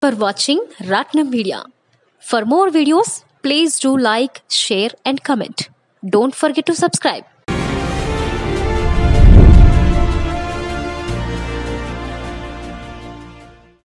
for watching Ratnam Media. For more videos, please do like, share and comment. Don't forget to subscribe.